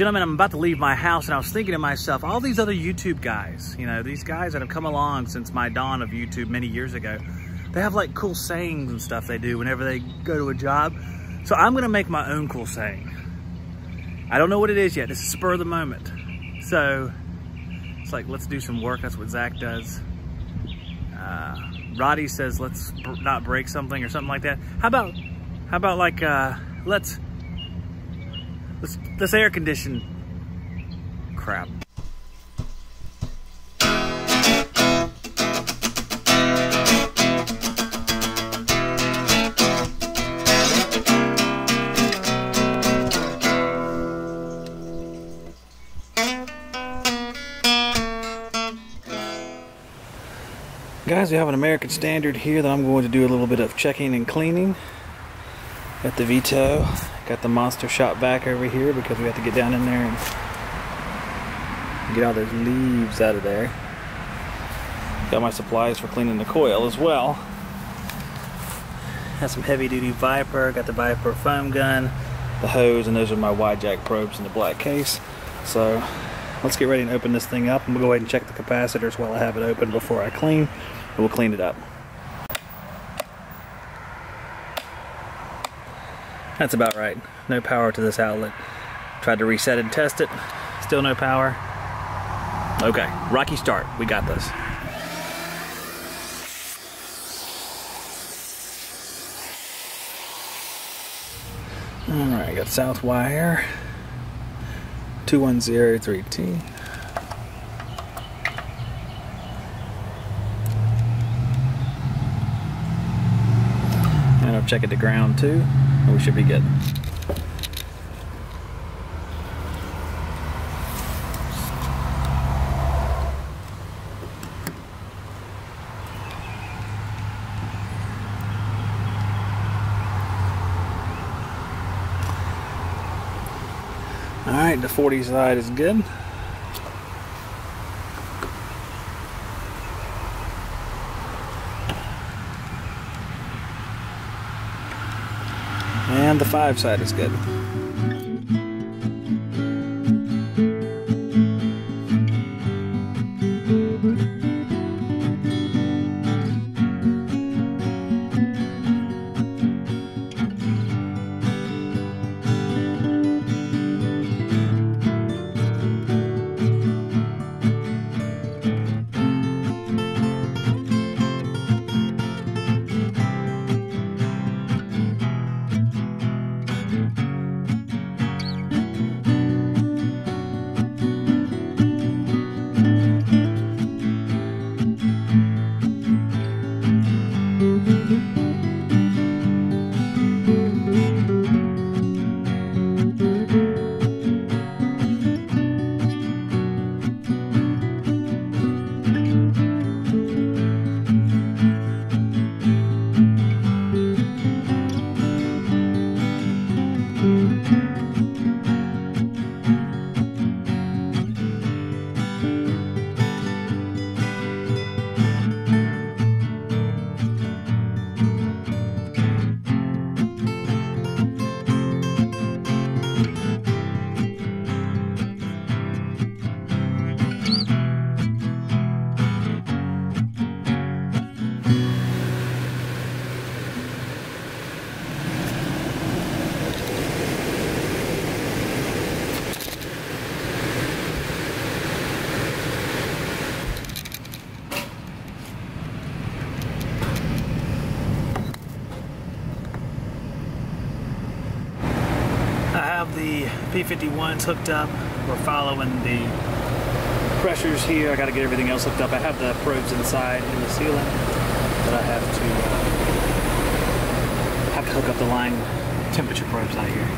gentlemen, I'm about to leave my house and I was thinking to myself, all these other YouTube guys, you know, these guys that have come along since my dawn of YouTube many years ago, they have like cool sayings and stuff they do whenever they go to a job. So I'm gonna make my own cool saying. I don't know what it is yet. This is spur of the moment. So it's like, let's do some work. That's what Zack does. Uh, Roddy says, let's not break something or something like that. How about, how about like, uh, let's, let's air condition crap. Guys, we have an American Standard here that I'm going to do a little bit of checking and cleaning. Got the Vito, got the Monster shot back over here because we have to get down in there and get all those leaves out of there. Got my supplies for cleaning the coil as well. Got some heavy duty Viper, got the Viper foam gun, the hose, and those are my Y-jack probes in the black case. So let's get ready and open this thing up. I'm gonna go ahead and check the capacitors while I have it open before I clean, and we'll clean it up. That's about right. No power to this outlet. Tried to reset and test it. Still no power. Okay, rocky start. We got this. Alright, got Southwire. 2103T. And I'll check it to ground too. We should be good. Alright, the 40 side is good. And the 5 side is good. P51s hooked up. We're following the pressures here. I got to get everything else hooked up. I have the probes inside in the ceiling, but I have to uh, have to hook up the line temperature probes out here.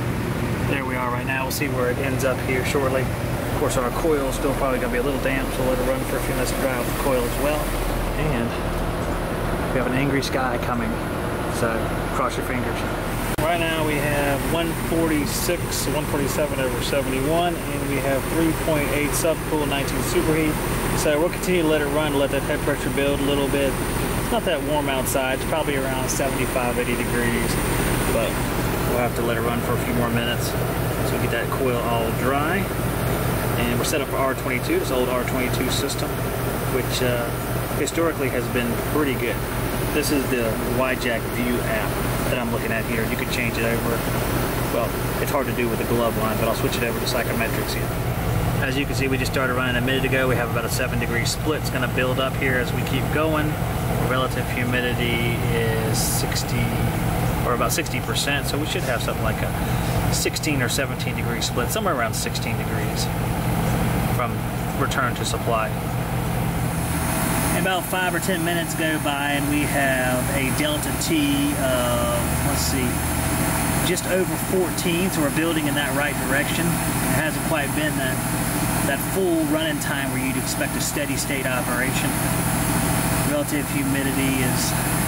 There we are right now. We'll see where it ends up here shortly. Of course, our coil is still probably going to be a little damp, so let it run for a few minutes to dry out the coil as well. And we have an angry sky coming, so cross your fingers. Right now we have 146, 147 over 71, and we have 3.8 subcool, 19 superheat. So we'll continue to let it run, let that head pressure build a little bit. It's not that warm outside, it's probably around 75, 80 degrees, but we'll have to let it run for a few more minutes. So we get that coil all dry. And we're set up for R22, this old R22 system, which uh, historically has been pretty good. This is the YJack View app that I'm looking at here. You can change it over. Well, it's hard to do with the glove line, but I'll switch it over to psychometrics here. As you can see, we just started running a minute ago. We have about a seven degree split. It's gonna build up here as we keep going. Relative humidity is 60, or about 60%, so we should have something like a 16 or 17 degree split, somewhere around 16 degrees from return to supply about five or ten minutes go by and we have a delta T of, let's see, just over 14, so we're building in that right direction. It hasn't quite been that, that full running time where you'd expect a steady state operation. Relative humidity is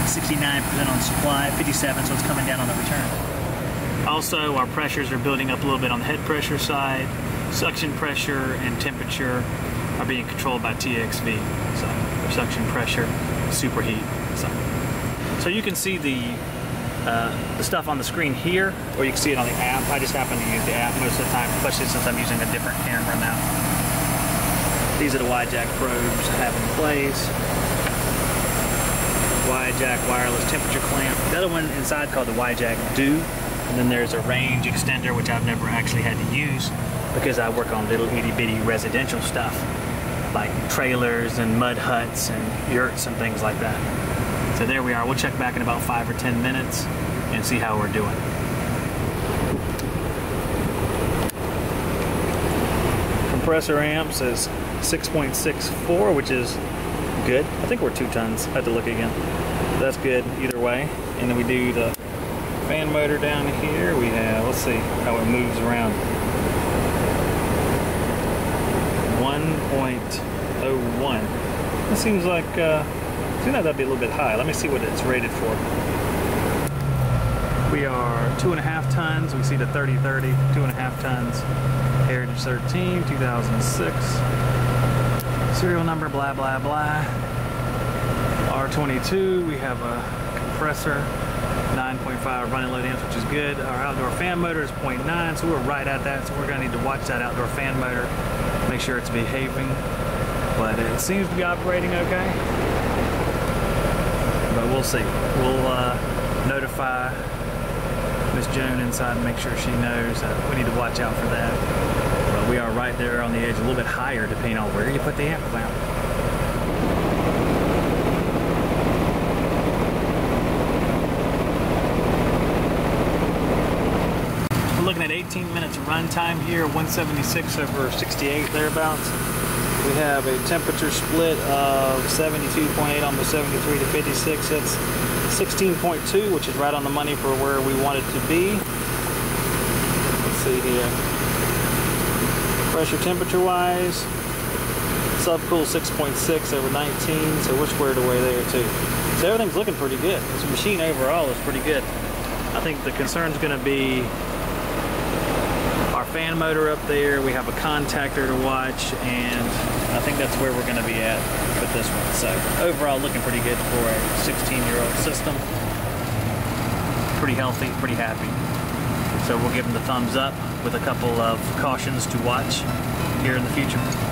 69% on supply, 57, so it's coming down on the return. Also, our pressures are building up a little bit on the head pressure side. Suction pressure and temperature are being controlled by TXV. So suction pressure, superheat. So, so you can see the uh, the stuff on the screen here, or you can see it on the app. I just happen to use the app most of the time, especially since I'm using a different camera now. These are the YJack probes I have in place. YJack wireless temperature clamp. The other one inside called the YJack Dew. And then there's a range extender, which I've never actually had to use because I work on little itty bitty residential stuff like trailers and mud huts and yurts and things like that. So there we are. We'll check back in about five or 10 minutes and see how we're doing. Compressor amps is 6.64, which is good. I think we're two tons. I have to look again. That's good either way. And then we do the fan motor down here. We have, let's see how it moves around. 1.01. It seems like, uh, seems like that'd be a little bit high. Let me see what it's rated for. We are two and a half tons. We see the 3030, two and a half tons. Heritage 13, 2006. Serial number, blah, blah, blah. R22, we have a compressor, 9.5 running load amps, which is good. Our outdoor fan motor is 0.9, so we're right at that. So we're gonna need to watch that outdoor fan motor make sure it's behaving. But it seems to be operating okay. But we'll see. We'll uh, notify Miss Joan inside and make sure she knows that we need to watch out for that. But we are right there on the edge, a little bit higher depending on where you put the amp clamp. Looking at 18 minutes runtime here, 176 over 68 thereabouts. We have a temperature split of 72.8, almost 73 to 56. That's 16.2, which is right on the money for where we want it to be. Let's see here. Pressure temperature wise, subcool 6.6 over 19, so we're squared away there too. So everything's looking pretty good. This machine overall is pretty good. I think the concern is going to be fan motor up there. We have a contactor to watch, and I think that's where we're going to be at with this one. So overall, looking pretty good for a 16-year-old system. Pretty healthy, pretty happy. So we'll give them the thumbs up with a couple of cautions to watch here in the future.